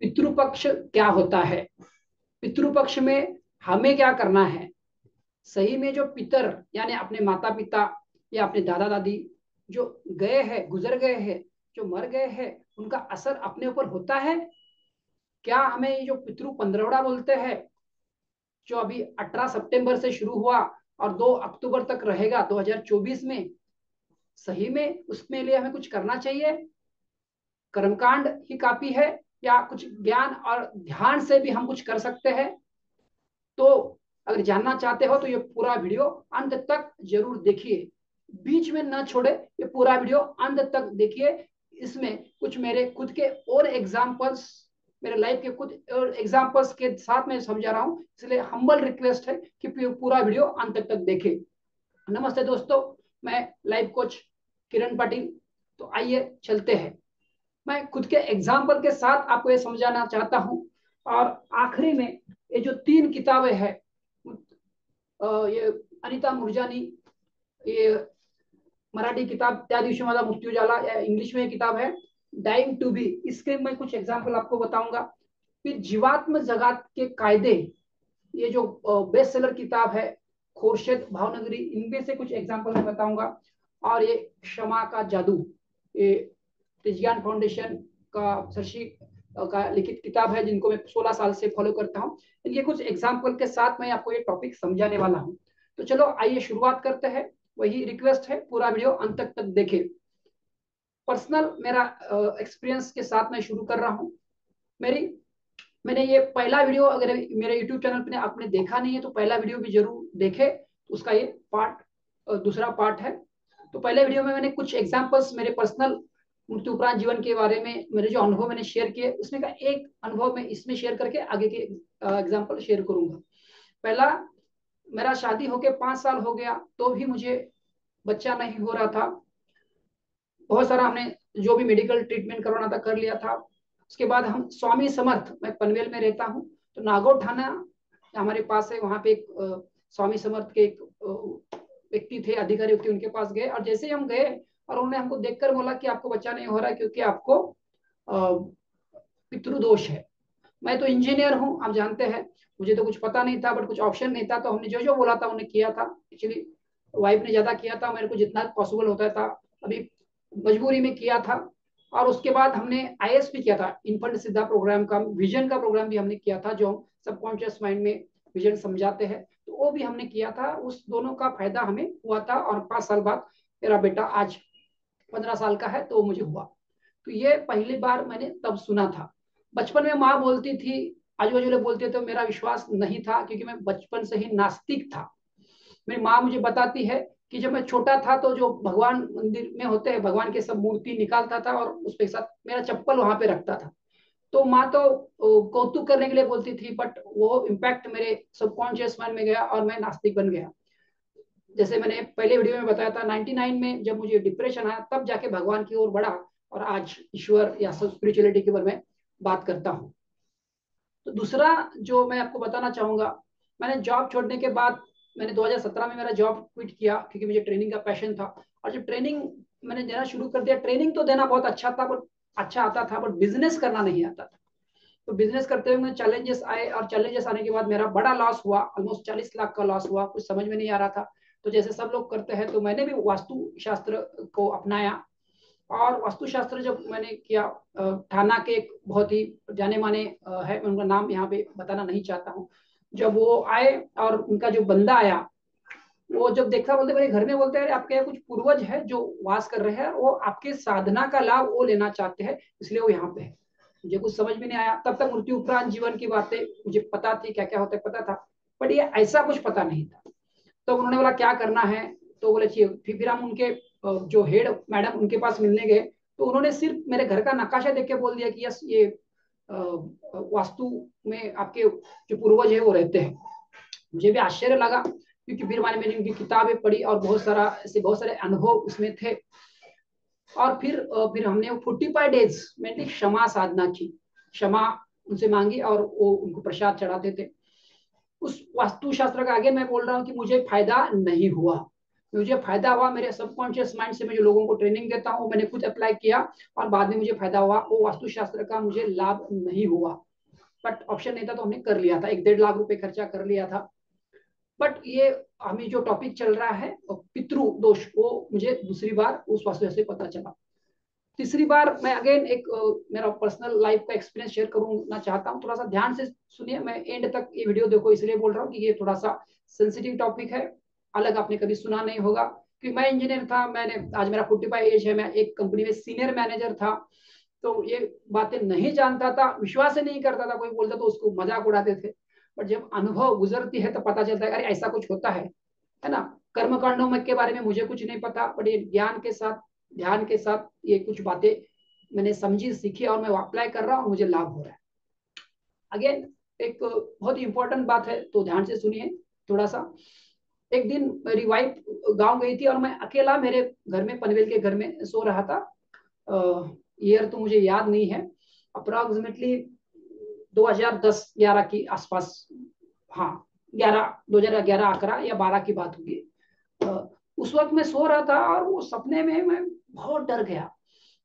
पितृपक्ष क्या होता है? पितृपक्ष में हमें क्या करना है? सही में जो पितर, यानी अपने माता पिता या अपने दादा दादी जो गए हैं, गुजर गए हैं, जो मर गए हैं, उनका असर अपने ऊपर होता है? क्या हमें ये जो पितृ पंद्रवड़ा बोलते हैं, जो अभी 18 सितंबर से शुरू हुआ और 2 अक्टूबर तक रहेगा 2024 में, सही में उसमें लिए हमें कुछ करना चाहिए? कर्मकांड ही काफ़ी है। या कुछ ज्ञान और ध्यान से भी हम कुछ कर सकते हैं? तो अगर जानना चाहते हो तो ये पूरा वीडियो अंत तक ज़रूर देखिए। बीच में ना छोड़े, ये पूरा वीडियो अंत तक देखिए। इसमें कुछ मेरे खुद के और एग्जाम्पल्स मेरे लाइफ के कुछ और एग्जाम्पल्स के साथ मैं समझा रहा हूँ। इसलिए हम्बल रिक्वेस्ट है कि पूरा वीडियो अंत तक देखे। नमस्ते दोस्तों, मैं लाइफ कोच किरण पाटिल। तो आइए चलते हैं। मैं खुद के एग्ज़ाम्पल के साथ आपको ये समझाना चाहता हूँ। और आखिरी में ये जो तीन किताबें हैं ये अनिता मुरजानी, ये मराठी किताब त्या दिवशी माझा इंग्लिश में किताब है डाइंग टू बी इसके मैं कुछ एग्ज़ाम्पल आपको बताऊँगा। फिर जीवात्म जगत के कायदे, ये जो बेस्ट सेलर किताब है, खोरशेद भावनगरी, इनमें से कुछ एग्ज़ाम्पल मैं बताऊँगा। और ये क्षमा का जादू, ये तिजगान फाउंडेशन का सरशी का लिखित किताब है जिनको मैं 16 साल से फॉलो करता हूँ। इनके कुछ एग्ज़ाम्पल के साथ मैं आपको ये टॉपिक समझाने वाला हूँ। तो चलो आइए शुरुआत करते हैं। वही रिक्वेस्ट है पूरा वीडियो अंत तक, तक देखे। पर्सनल मेरा एक्सपीरियंस के साथ मैं शुरू कर रहा हूँ। मेरी मैंने ये पहला वीडियो अगर मेरे यूट्यूब चैनल पे आपने देखा नहीं है तो पहला वीडियो भी ज़रूर देखे। उसका ये पार्ट दूसरा पार्ट है। तो पहले वीडियो में मैंने कुछ एग्जाम्पल्स मेरे पर्सनल मृत्यु उपरांत जीवन के बारे में, मेरे जो अनुभव मैंने शेयर किए, उसमें का एक अनुभव मैं इसमें शेयर करके आगे के एग्ज़ाम्पल शेयर करूँगा। पहला, मेरा शादी होके पाँच साल हो गया तो भी मुझे बच्चा नहीं हो रहा था। बहुत सारा हमने जो भी मेडिकल ट्रीटमेंट करवाना था, कर लिया था। उसके बाद हम स्वामी समर्थ, मैं पनवेल में रहता हूँ तो नागौर थाना हमारे पास है, वहाँ पे एक स्वामी समर्थ के एक व्यक्ति थे, अधिकारी व्यक्ति उनके पास गए। और जैसे हम गए और उन्होंने हमको देखकर बोला कि आपको बच्चा नहीं हो रहा क्योंकि आपको पितृदोष है। मैं तो इंजीनियर हूँ, आप जानते हैं। मुझे तो कुछ पता नहीं था बट कुछ ऑप्शन नहीं था तो हमने जो जो बोला था उन्हें किया था। एक्चुअली वाइफ ने ज़्यादा किया था, मेरे को जितना पॉसिबल होता था, अभी मजबूरी में किया था। और उसके बाद हमने आई भी किया था इन्फंट सिद्धा प्रोग्राम का विजन का प्रोग्राम भी हमने किया था, जो हम सबकॉन्शियस माइंड में विजन समझाते हैं। तो वो भी हमने किया था, उस दोनों का फ़ायदा हमें हुआ था और पाँच साल बाद मेरा बेटा आज पंद्रह साल का है तो मुझे हुआ। तो ये पहली बार मैंने तब सुना था। बचपन में माँ बोलती थी आजू बाजू बोलते तो मेरा विश्वास नहीं था क्योंकि मैं बचपन से ही नास्तिक था। मेरी माँ मुझे बताती है कि जब मैं छोटा था तो जो भगवान मंदिर में होते हैं, भगवान के सब मूर्ति निकालता था और उसके साथ मेरा चप्पल वहाँ पे रखता था। तो माँ तो कौतुक करने के लिए बोलती थी बट वो इम्पैक्ट मेरे सबकॉन्शियस माइंड में गया और मैं नास्तिक बन गया। जैसे मैंने पहले वीडियो में बताया था 99 में जब मुझे डिप्रेशन आया, तब जाके भगवान की ओर बढ़ा और आज ईश्वर या स्पिरिचुअलिटी के बारे में बात करता हूँ। तो दूसरा जो मैं आपको बताना चाहूँगा, मैंने जॉब छोड़ने के बाद मैंने 2017 में मेरा जॉब क्विट किया क्योंकि मुझे ट्रेनिंग का पैशन था। और जब ट्रेनिंग मैंने देना शुरू कर दिया ट्रेनिंग तो देना बहुत अच्छा था बट अच्छा आता था बट बिज़नेस करना नहीं आता था। तो बिज़नेस करते हुए चैलेंजेस आए और चैलेंजेस आने के बाद मेरा बड़ा लॉस हुआ ऑलमोस्ट चालीस लाख का लॉस हुआ, कुछ समझ में नहीं आ रहा था। तो जैसे सब लोग करते हैं तो मैंने भी वास्तु शास्त्र को अपनाया। और वास्तुशास्त्र जब मैंने किया थाना के एक बहुत ही जाने माने है उनका नाम यहाँ पे बताना नहीं चाहता हूँ। जब वो आए और उनका जो बंदा आया, वो जब देखा, बोलते, मेरे घर में बोलते हैं आपके यहाँ कुछ पूर्वज है जो वास कर रहे हैं, वो आपके साधना का लाभ वो लेना चाहते हैं, इसलिए वो यहाँ पे है। मुझे कुछ समझ में नहीं आया। तब तक मृत्यु उपरांत जीवन की बातें मुझे पता थी क्या क्या होता है पता था, बट ये ऐसा कुछ पता नहीं था। तो उन्होंने बोला, क्या करना है? तो बोले चाहिए फिर हम उनके जो हेड मैडम उनके पास मिलने गए। तो उन्होंने सिर्फ़ मेरे घर का नकाशा देख के बोल दिया कि, यस, ये वास्तु में आपके जो पूर्वज है, वो रहते हैं। मुझे भी आश्चर्य लगा, क्योंकि फिर मैंने मैंने उनकी किताबें पढ़ी और बहुत सारा, ऐसे बहुत सारे अनुभव उसमें थे। और फिर फिर हमने फोर्टी फाइव डेज़ मैंने क्षमा साधना की। क्षमा उनसे मांगी और वो उनको प्रसाद चढ़ाते थे। उस वास्तुशास्त्र का आगे मैं बोल रहा हूँ कि मुझे फ़ायदा नहीं हुआ। मुझे फ़ायदा हुआ, मेरे सबकॉन्शियस माइंड से मैं जो लोगों को ट्रेनिंग देता हूँ, मैंने खुद अप्लाई किया और बाद में मुझे फ़ायदा हुआ। वो वास्तुशास्त्र का मुझे लाभ नहीं हुआ। बट ऑप्शन नहीं था तो हमने कर लिया था। एक डेढ़ लाख रुपए खर्चा कर लिया था। बट ये हमें जो टॉपिक चल रहा है, पितृ दोष, वो मुझे दूसरी बार उस वास्तु से पता चला। तीसरी बार मैं अगेन एक मेरा पर्सनल लाइफ का एक्सपीरियंस शेयर करना चाहता हूँ, थोड़ा सा ध्यान से सुनिए, मैं एंड तक ये वीडियो देखो, इसलिए बोल रहा हूँ कि ये थोड़ा सा सेंसिटिव टॉपिक है, अलग आपने कभी सुना नहीं होगा, कि मैं इंजीनियर था, मैंने, आज मेरा फोर्टी फाइव एज है, मैं एक कंपनी में सीनियर मैनेजर था तो ये बातें नहीं जानता था, विश्वास नहीं करता था, कोई बोलता तो उसको मज़ाक उड़ाते थे बट जब अनुभव गुजरती है तो पता चलता है, अरे ऐसा कुछ होता है है ना? कर्म कांडों के बारे में मुझे कुछ नहीं पता बट ये ज्ञान के साथ ध्यान के साथ ये कुछ बातें मैंने समझी, सीखी और मैं अप्लाई कर रहा हूँ, मुझे लाभ हो रहा है। अगेन एक बहुत इंपॉर्टेंट बात है तो ध्यान से सुनिए थोड़ा सा। एक दिन मेरी वाइफ गाँव गई थी और मैं अकेला मेरे घर में, पनवेल के घर में सो रहा था। ईयर तो मुझे याद नहीं है। अप्रोक्सीमेटली 2010 11 की आसपास हाँ 11 2011 अकरा या 12 की बात होगी। उस वक्त मैं सो रहा था और वो सपने में मैं बहुत डर गया।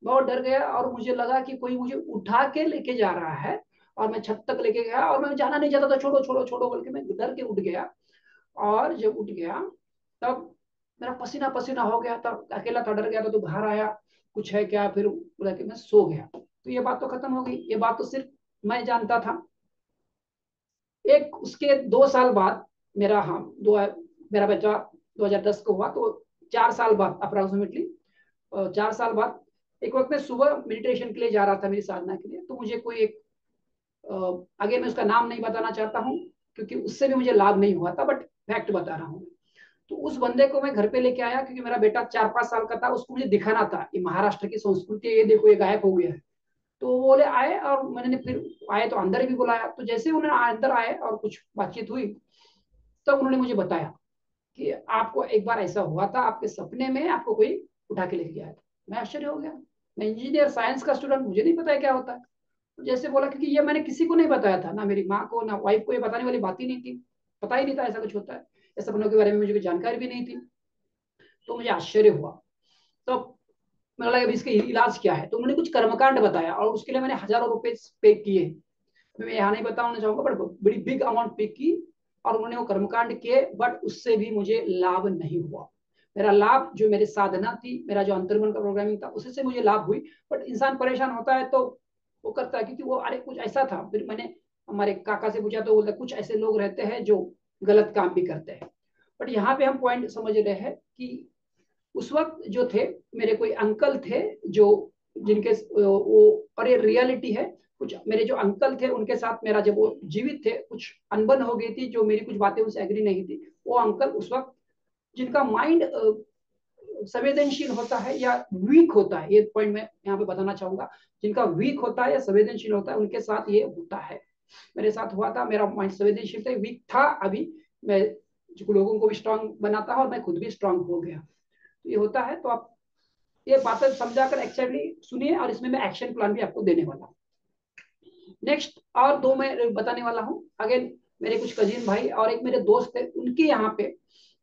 बहुत डर गया और मुझे लगा कि कोई मुझे उठा के लेके जा रहा है और मैं छत तक लेके गया और मैं जाना नहीं चाहता था, छोड़ो छोड़ो छोड़ो बोल के मैं डर के उठ गया। और जब उठ गया, तब मेरा पसीना पसीना हो गया, तब अकेला था, डर गया था तो बाहर आया, कुछ है क्या? फिर बोला कि मैं सो गया। तो ये बात तो खत्म हो गई। ये बात तो सिर्फ़ मैं जानता था। एक उसके दो साल बाद मेरा हाँ दो, मेरा बच्चा 2010 को हुआ तो चार साल बाद अप्रोक्सीमेटली चार साल बाद एक वक्त मैं सुबह मेडिटेशन के लिए जा रहा था मेरी साधना के लिए तो मुझे कोई एक आगे मैं उसका नाम नहीं बताना चाहता हूँ, क्योंकि उससे भी मुझे लाभ नहीं हुआ था बट फैक्ट बता रहा हूँ तो उस बंदे को मैं घर पे लेके आया, क्योंकि मेरा बेटा चार पाँच साल का था, उसको मुझे दिखाना था, ये महाराष्ट्र की संस्कृति ये देखो, ये गायब हो गया है। तो वो बोले, आए, और मैंने फिर आए तो अंदर भी बुलाया। तो जैसे उन्होंने अंदर आए और कुछ बातचीत हुई, तब तो उन्होंने मुझे बताया कि आपको एक बार ऐसा हुआ था, आपके सपने में आपको कोई उठा के लेके गया था मैं आश्चर्य हो गया। मैं इंजीनियर साइंस का स्टूडेंट मुझे नहीं पता है क्या होता है। तो जैसे बोला क्योंकि ये मैंने किसी को नहीं बताया था, ना मेरी माँ को, ना वाइफ को ये बताने वाली बात ही नहीं थी। पता ही नहीं था ऐसा कुछ होता है। या सपनों के बारे में मुझे जानकारी भी नहीं थी। तो मुझे आश्चर्य हुआ। तो मैंने लगा इसका इलाज क्या है? तो उन्होंने कुछ कर्मकांड बताया और उसके लिए मैंने हज़ारों रुपए पे किए। मैं यहाँ नहीं बताना चाहूँगा बट बड़ी बिग अमाउंट पे की और उन्होंने वो कर्मकांड किए बट उससे भी मुझे लाभ नहीं हुआ। मेरा लाभ जो मेरी साधना थी मेरा जो अंतर्मन का प्रोग्रामिंग था, उससे मुझे लाभ हुई। बट इंसान परेशान होता है तो वो करता है, क्योंकि वो, अरे, कुछ ऐसा था। फिर मैंने हमारे काका से पूछा तो बोलता कुछ ऐसे लोग रहते हैं जो गलत काम भी करते हैं। बट यहाँ पे हम पॉइंट समझ रहे हैं कि उस वक्त जो थे, मेरे कोई अंकल थे जो, जिनके वो और ये रियलिटी है, कुछ मेरे जो अंकल थे, उनके साथ मेरा जब वो जीवित थे, कुछ अनबन हो गई थी, जो मेरी कुछ बातें उनसे एग्री नहीं थी, वो अंकल उस वक्त जिनका माइंड संवेदनशील होता है या वीक होता है, ये पॉइंट मैं यहाँ पे बताना चाहूँगा। जिनका वीक होता है या संवेदनशील होता है, उनके साथ ये होता है। मेरे साथ हुआ था, मेरा माइंड संवेदनशील था वीक था अभी। मैं लोगों को भी स्ट्रांग बनाता है और मैं खुद भी स्ट्रांग हो गया। तो ये होता है तो आप ये बातें समझा कर एक्चुअली सुनिए और इसमें मैं एक्शन प्लान भी आपको देने वाला हूँ। नेक्स्ट और दो मैं बताने वाला हूँ। अगेन मेरे कुछ कजिन भाई और एक मेरे दोस्त है, उनके यहाँ पे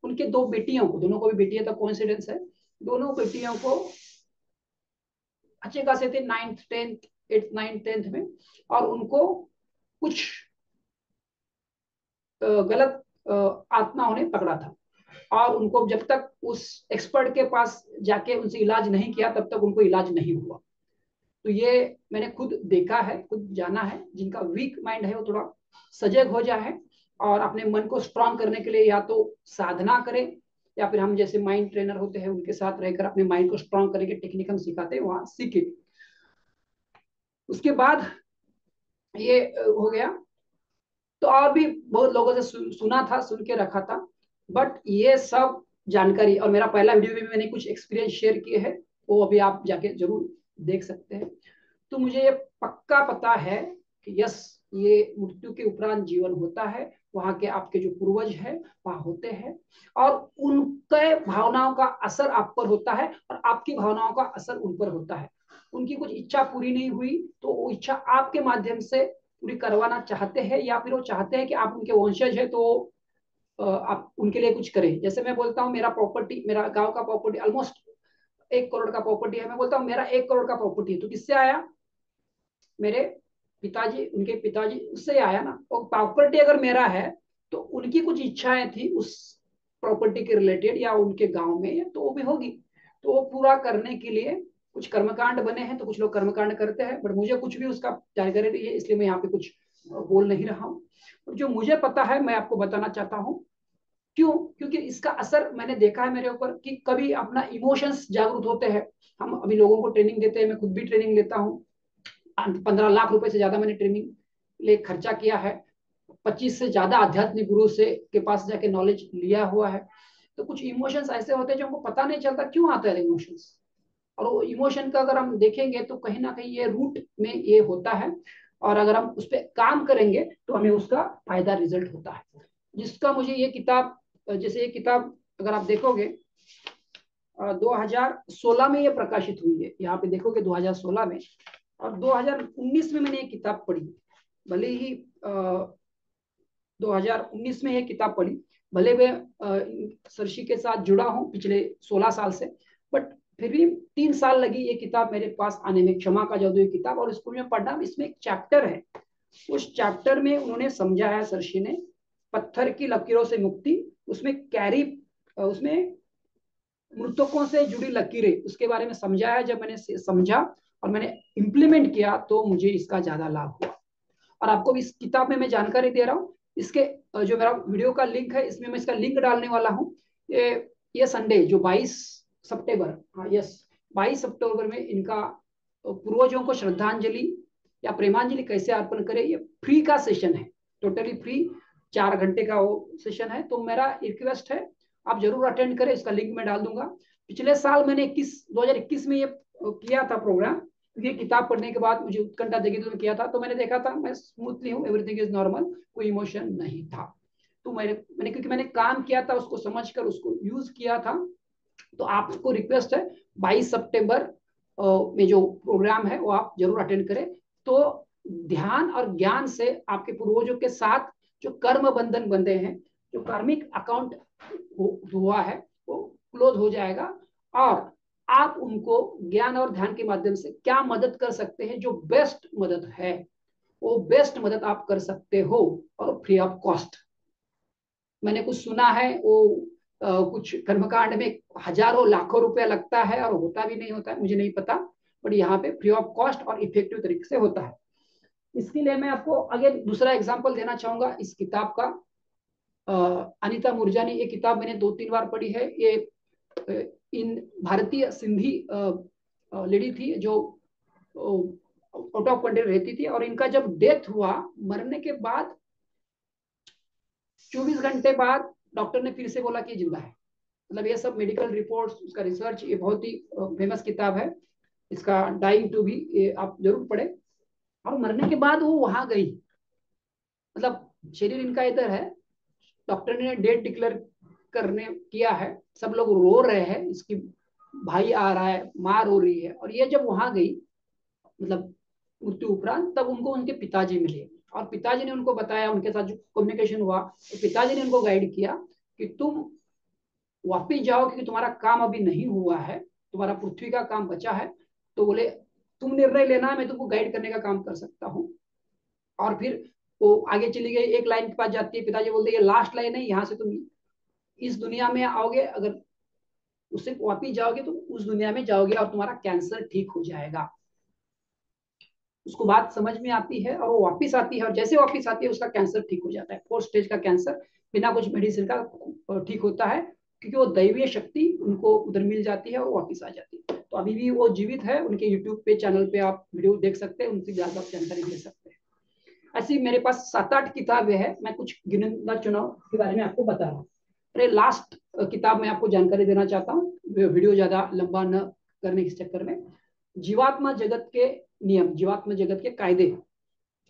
उनके दो बेटियों को दोनों को भी बेटियाँ तो कोइंसिडेंस है। दोनों बेटियों को अच्छे खासे थे ninth tenth eighth ninth tenth में, और उनको कुछ गलत आत्माओं ने पकड़ा था। और उनको जब तक उस एक्सपर्ट के पास जाके उनसे इलाज नहीं किया, तब तक उनको इलाज नहीं हुआ। तो ये मैंने खुद देखा है, खुद जाना है, जिनका वीक माइंड है वो थोड़ा सजग हो जाए। और अपने मन को स्ट्रांग करने के लिए या तो साधना करें, या फिर हम जैसे माइंड ट्रेनर होते हैं, उनके साथ रहकर अपने माइंड को स्ट्रांग करने के टेक्निक हम सिखाते हैं, वहाँ सीखे। उसके बाद ये हो गया। तो और भी बहुत लोगों से सुना था, सुन के रखा था बट ये सब जानकारी, और मेरा पहला वीडियो में मैंने कुछ एक्सपीरियंस शेयर किए हैं, वो अभी आप जाके ज़रूर देख सकते हैं। तो मुझे ये पक्का पता है कि यस ये मृत्यु के उपरांत जीवन होता है, वहाँ के आपके जो पूर्वज है, वहाँ होते हैं। और उनके भावनाओं का असर आप पर होता है और आपकी भावनाओं का असर उन पर होता है। उनकी कुछ इच्छा पूरी नहीं हुई तो वो इच्छा आपके माध्यम से पूरी करवाना चाहते हैं या फिर वो चाहते हैं कि आप उनके वंशज है तो आप उनके लिए कुछ करें। जैसे मैं बोलता हूँ, मेरा प्रॉपर्टी मेरा गाँव का प्रॉपर्टी ऑलमोस्ट एक करोड़ का प्रॉपर्टी है। मैं बोलता हूँ, मेरा एक करोड़ का प्रॉपर्टी है तो किससे आया? मेरे पिताजी, उनके पिताजी, उससे आया ना। और प्रॉपर्टी अगर मेरा है तो उनकी कुछ इच्छाएँ थी उस प्रॉपर्टी के रिलेटेड या उनके गाँव में तो वो भी होगी। तो वो पूरा करने के लिए कुछ कर्मकांड बने हैं तो कुछ लोग कर्मकांड करते हैं बट मुझे कुछ भी उसका जानकारी नहीं है इसलिए मैं यहाँ पे कुछ बोल नहीं रहा हूँ। जो मुझे पता है, मैं आपको बताना चाहता हूँ, क्यों? क्योंकि इसका असर मैंने देखा है मेरे ऊपर कि कभी अपना इमोशंस जागरूक होते हैं। हम अभी लोगों को ट्रेनिंग देते हैं, मैं खुद भी ट्रेनिंग लेता हूँ। पंद्रह लाख रुपए से ज़्यादा मैंने ट्रेनिंग ले खर्चा किया है। पच्चीस से ज़्यादा आध्यात्मिक गुरु से के पास जाके नॉलेज लिया हुआ है। तो कुछ इमोशंस ऐसे होते हैं जो हमको पता नहीं चलता, क्यों आता है इमोशंस और वो इमोशन का अगर हम देखेंगे तो कहीं ना कहीं ये रूट में ये होता है। और अगर हम उस पर काम करेंगे तो हमें उसका फ़ायदा रिज़ल्ट होता है। जिसका मुझे ये किताब, जैसे ये किताब अगर आप देखोगे 2016 में ये प्रकाशित हुई है। यहाँ पे देखोगे 2016 में। और 2019 में मैंने ये किताब पढ़ी। भले ही आ, 2019 में ये किताब पढ़ी भले मैं सरशी के साथ जुड़ा हूँ पिछले 16 साल से बट फिर भी तीन साल लगी ये किताब मेरे पास आने में क्षमा का जादू किताब और स्कूल में पढ़ना इसमें एक चैप्टर है। उस चैप्टर में उन्होंने समझाया सरशी ने पत्थर की लकीरों से मुक्ति उसमें कैरी उसमें मृतकों से जुड़ी लकीरें उसके बारे में समझाया। जब मैंने समझा और मैंने इम्प्लीमेंट किया तो मुझे इसका ज़्यादा लाभ हुआ। और आपको भी इस किताब में मैं जानकारी दे रहा हूँ, इसके जो मेरा वीडियो का लिंक है, इसमें मैं इसका लिंक डालने वाला हूँ। ये ये संडे जो 22 सितंबर हाँ यस 22 सितंबर में इनका पूर्वजों को श्रद्धांजलि या प्रेमांजलि कैसे अर्पण करें, ये फ्री का सेशन है। टोटली फ्री चार घंटे का वो सेशन है। तो मेरा रिक्वेस्ट है, आप ज़रूर अटेंड करें, इसका लिंक मैं डाल दूँगा। पिछले साल मैंने इक्कीस, दो में ये किया था प्रोग्राम क्योंकि किताब पढ़ने के बाद मुझे उत्कंठा देखी तो किया था तो मैंने देखा था, मैं स्मूथली हूँ एवरीथिंग इज़ नॉर्मल कोई इमोशन नहीं था। तो मैंने मैंने, क्योंकि मैंने काम किया था, उसको समझकर, उसको यूज़ किया था तो आपको रिक्वेस्ट है 22 सितंबर में जो प्रोग्राम है, वो आप ज़रूर अटेंड करें। तो ध्यान और ज्ञान से आपके पूर्वजों के साथ जो कर्म बंधन बंधे हैं, जो कार्मिक अकाउंट हुआ है, वो क्लोज हो जाएगा, और आप उनको ज्ञान और ध्यान के माध्यम से क्या मदद कर सकते हैं जो बेस्ट मदद है वो बेस्ट मदद आप कर सकते हो और फ्री ऑफ़ कॉस्ट मैंने कुछ सुना है वो आ, कुछ कर्मकांड में हज़ारों लाखों रुपया लगता है और होता भी नहीं होता मुझे नहीं पता बट यहाँ पे फ्री ऑफ़ कॉस्ट और इफ़ेक्टिव तरीके से होता है। इसके लिए मैं आपको आगे दूसरा एग्ज़ाम्पल देना चाहूँगा इस किताब का। अनिता मुरजानी ये किताब मैंने दो तीन बार पढ़ी है ये इन भारतीय सिंधी लेडी थी जो आउट ऑफ़ कंट्री रहती थी और इनका जब डेथ हुआ, मरने के बाद 24 घंटे बाद डॉक्टर ने फिर से बोला कि ज़िंदा है। मतलब ये सब मेडिकल रिपोर्ट्स उसका रिसर्च ये बहुत ही फ़ेमस किताब है। इसका डाइंग टू भी आप ज़रूर पढ़े। और मरने के बाद वो वहाँ गई। मतलब शरीर इनका इधर है। डॉक्टर ने डेट डिक्लेयर करने किया है। सब लोग रो रहे हैं, इसकी भाई आ रहा है, माँ रो रही है। और ये जब वहाँ गई मतलब मृत्यु उपरांत, तब उनको उनके पिताजी मिले। और पिताजी ने उनको बताया, उनके साथ जो कम्युनिकेशन हुआ तो पिताजी ने उनको गाइड किया कि तुम वापिस जाओ, क्योंकि तुम्हारा काम अभी नहीं हुआ है, तुम्हारा पृथ्वी का काम बचा है। तो बोले, तुम निर्णय लेना, मैं तुमको गाइड करने का काम कर सकता हूँ। और फिर वो आगे चली गई, एक लाइन के पास जाती है, पिताजी बोलते ये लास्ट लाइन है, यहाँ से तुम इस दुनिया में आओगे, अगर उससे वापिस जाओगे तो उस दुनिया में जाओगे और तुम्हारा कैंसर ठीक हो जाएगा। उसको बात समझ में आती है और वो वापिस आती है और जैसे वापिस आती है, उसका कैंसर ठीक हो जाता है। फोर्थ स्टेज का कैंसर, बिना कुछ मेडिसिन का ठीक होता है, क्योंकि वो दैवीय शक्ति उनको उधर मिल जाती है और वापिस आ जाती है। तो अभी भी वो जीवित है, उनके यूट्यूब पे चैनल पे आप वीडियो देख सकते हैं उनकी ज़्यादा जानकारी ले सकते हैं। ऐसी मेरे पास सात आठ किताबें हैं, मैं कुछ गिनना चुनाव के बारे में आपको बता रहा हूँ। अरे लास्ट किताब में आपको जानकारी देना चाहता हूँ। वीडियो ज़्यादा लंबा न करने के चक्कर में। जीवात्मा जगत के नियम, जीवात्मा जगत के कायदे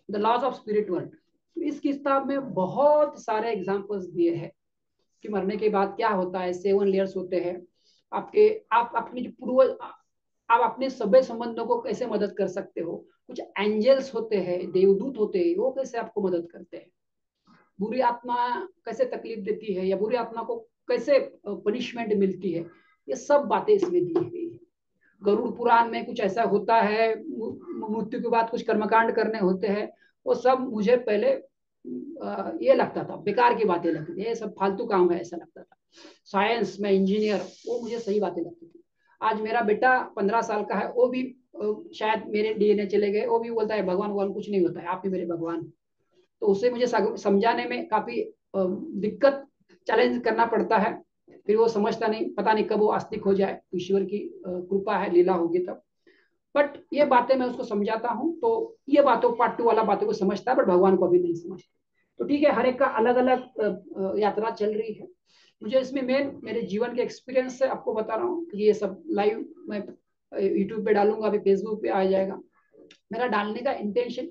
the laws of spirit world इस किताब में बहुत सारे एग्जाम्पल्स दिए हैं कि मरने के बाद क्या होता है सेवन लेयर्स होते हैं। आपके, आप अपने जो पूर्व, आप अपने सभ्य संबंधों को कैसे मदद कर सकते हो? कुछ एंजल्स होते हैं, देवदूत होते हैं, वो कैसे आपको मदद करते हैं? बुरी आत्मा कैसे तकलीफ़ देती है, या बुरी आत्मा को कैसे पनिशमेंट मिलती है, ये सब बातें इसमें दी गई है। गरुड़ पुराण में कुछ ऐसा होता है मृत्यु के बाद कुछ कर्मकांड करने होते हैं, वो सब मुझे पहले ये लगता था, बेकार की बातें लगती थी, ये सब फालतू काम है, ऐसा लगता था। साइंस में इंजीनियर वो मुझे सही बातें लगती थी। आज मेरा बेटा पंद्रह साल का है, वो भी शायद मेरे डीएनए चले गए, वो भी बोलता है, भगवान भगवान, कुछ नहीं होता है, आप ही मेरे भगवान तो उसे मुझे समझाने में काफ़ी दिक्कत चैलेंज करना पड़ता है। फिर वो समझता नहीं, पता नहीं कब वो आस्तिक हो जाए ईश्वर की कृपा है, लीला होगी तब। बट ये बातें मैं उसको समझाता हूँ तो ये बातों पार्ट टू वाला बातों को समझता है बट भगवान को अभी नहीं समझता। तो ठीक है, हर एक का अलग अलग यात्रा चल रही है। मुझे इसमें मेन मेरे जीवन के एक्सपीरियंस से आपको बता रहा हूँ, ये सब लाइव मैं यूट्यूब पे डालूँगा, अभी फेसबुक पे आ जाएगा। मेरा डालने का इंटेंशन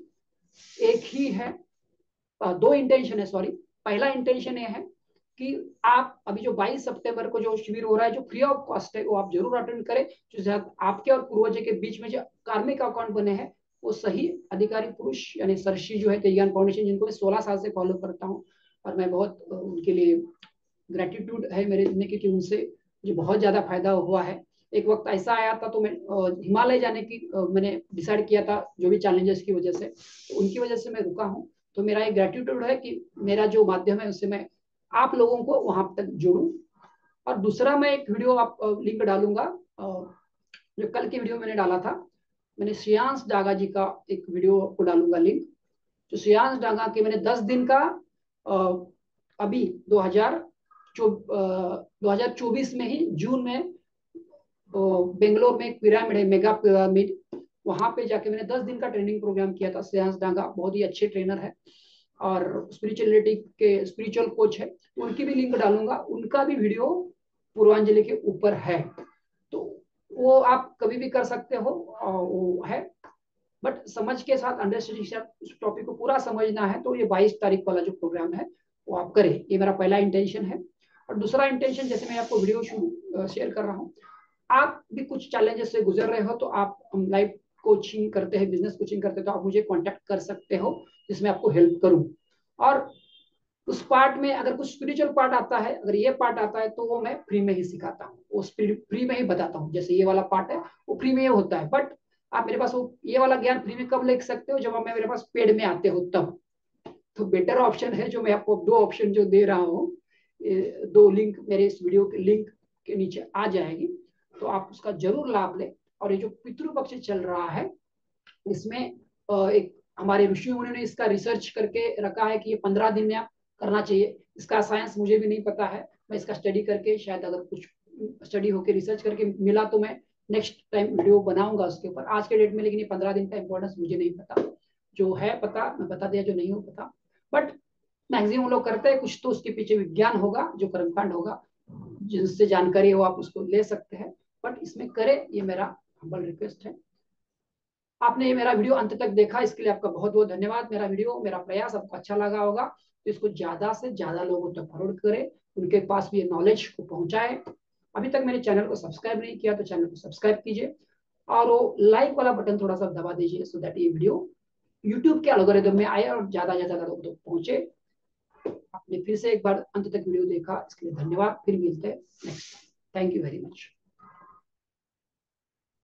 एक ही है दो इंटेंशन है सॉरी पहला इंटेंशन ये है कि आप अभी जो 22 सितंबर को जो शिविर हो रहा है, जो फ्री ऑफ़ कॉस्ट है, वो आप ज़रूर अटेंड करें। जो आपके और पूर्वज के बीच में जो कार्मिक अकाउंट बने हैं, वो सही अधिकारी पुरुष, यानी सरशी जो है तेजान फाउंडेशन जिनको मैं सोलह साल से फॉलो करता हूँ, और मैं बहुत उनके लिए ग्रेटिट्यूड है मेरे ज़िंदगी क्योंकि उनसे मुझे बहुत ज़्यादा फ़ायदा हुआ है। एक वक्त ऐसा आया था तो मैं हिमालय जाने की मैंने डिसाइड किया था, जो भी चैलेंजेस की वजह से तो उनकी वजह से मैं रुका हूँ। तो मेरा एक ग्रेटिट्यूड है कि मेरा जो माध्यम है उससे मैं आप लोगों को वहाँ तक जोड़ू। और दूसरा मैं एक वीडियो आप लिंक डालूँगा। जो कल की वीडियो मैंने डाला था, मैंने श्रेयांश डागा जी का एक वीडियो को डालूँगा लिंक जो श्रेयांश डागा के मैंने दस दिन का अभी 2000 2024 में ही जून में बेंगलोर में एक पिरामिड है, मेगा पिरामिड। वहाँ पे जाके मैंने दस दिन का ट्रेनिंग प्रोग्राम किया था, श्रेयांश डांगा बहुत ही अच्छे ट्रेनर है और स्पिरिचुअलिटी के स्पिरिचुअल कोच है तो उनकी भी लिंक डालूँगा, उनका भी वीडियो पूर्वांजलि के ऊपर है। तो वो आप कभी भी कर सकते हो वो है। बट समझ के साथ अंडरस्टैंडिंग उस टॉपिक को पूरा समझना है तो ये 22 तारीख वाला जो प्रोग्राम है, वो आप करें। ये मेरा पहला इंटेंशन है। और दूसरा इंटेंशन जैसे मैं आपको वीडियो शेयर कर रहा हूँ, आप भी कुछ चैलेंजेस से गुजर रहे हो तो आप लाइव कोचिंग करते हैं बिज़नेस कोचिंग करते हैं तो आप मुझे कॉन्टेक्ट कर सकते हो, जिसमें आपको हेल्प करूँ। और उस पार्ट में अगर कुछ स्पिरिचुअल पार्ट आता है, अगर ये पार्ट आता है तो वो मैं फ्री में ही सिखाता हूँ। वो फ्री में ही बताता हूँ, जैसे ये वाला पार्ट है, वो फ्री में होता है। बट आप मेरे पास वो, ये वाला ज्ञान फ्री में कब ले सकते हो? जब आप मेरे पास पेड में आते हो, तब। तो बेटर ऑप्शन है जो मैं आपको दो ऑप्शन जो दे रहा हूँ दो लिंक मेरे इस वीडियो के लिंक के नीचे आ जाएगी। तो आप उसका ज़रूर लाभ लें। और ये जो पितृपक्ष चल रहा है, इसमें एक हमारे ऋषि ने इसका रिसर्च करके रखा है कि ये पंद्रह दिन में करना चाहिए। इसका साइंस मुझे भी नहीं पता है। मैं इसका स्टडी करके शायद अगर कुछ स्टडी होकर रिसर्च करके मिला तो मैं नेक्स्ट टाइम वीडियो बनाऊँगा उसके ऊपर। आज के डेट में लेकिन ये पंद्रह दिन का इम्पोर्टेंस मुझे नहीं पता। जो है पता, मैं बता दिया, जो नहीं हो पता। बट मैक्सिमम लोग करते हैं, कुछ तो उसके पीछे विज्ञान होगा, जो कर्मकांड होगा, जिनसे जानकारी हो आप उसको ले सकते हैं। बट इसमें करे, ये मेरा हम्बल रिक्वेस्ट है। आपने ये मेरा वीडियो अंत तक देखा, इसके लिए आपका बहुत बहुत धन्यवाद। मेरा वीडियो, मेरा प्रयास आपको अच्छा लगा होगा तो इसको ज़्यादा से ज़्यादा लोगों तक फॉरवर्ड करें, उनके पास भी ये नॉलेज को पहुँचाए। अभी तक मेरे चैनल को सब्सक्राइब नहीं किया तो चैनल को सब्सक्राइब कीजिए, और वो लाइक वाला बटन थोड़ा सा दबा दीजिए सो दैट ये वीडियो यूट्यूब के अलग में आए और ज़्यादा ज़्यादा लोगों तक पहुँचे। आपने फिर से एक बार अंत तक वीडियो देखा, इसके लिए धन्यवाद, फिर मिलते हैं next thank you very much